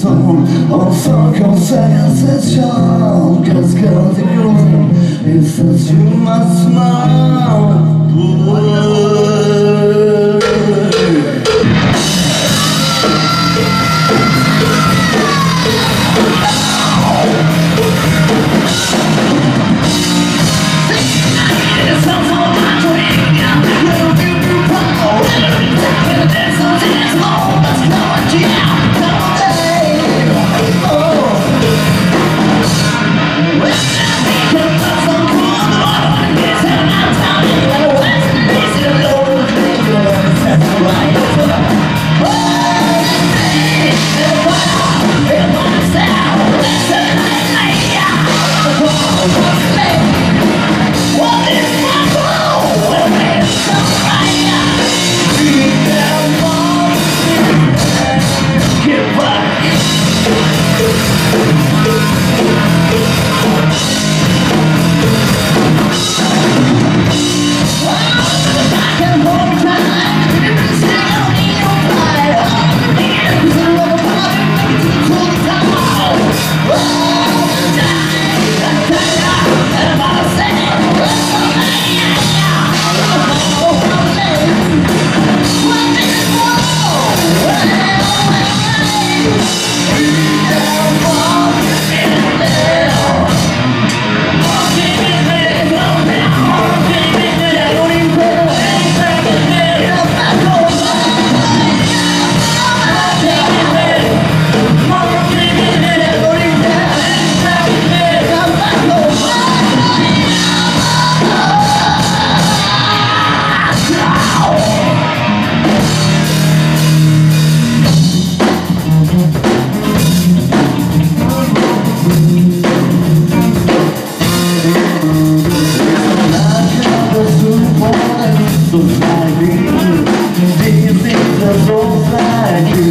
song On song concerns as young Cause girls in your room It says you must smile Yeah! Things that don't like you.